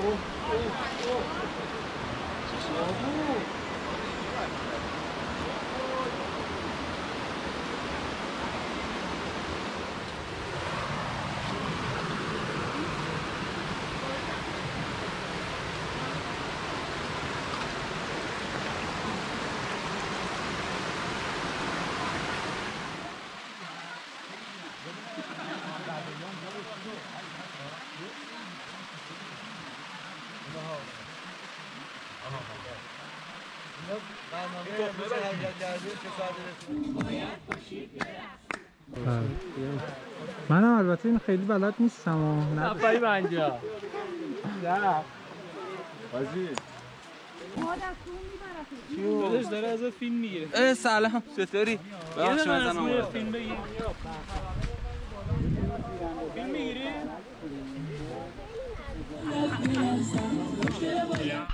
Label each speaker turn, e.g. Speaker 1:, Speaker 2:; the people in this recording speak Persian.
Speaker 1: Oh, oh, oh. منم البته این خیلی بلد نیستم و نه.
Speaker 2: نفری بنجا نه.
Speaker 3: بازی
Speaker 2: داداش داره از فیلم می‌گیره.
Speaker 4: اه سلام. چطوری؟
Speaker 2: دونه
Speaker 4: من
Speaker 2: از
Speaker 4: زنم.
Speaker 2: فیلم بگیر. 对呀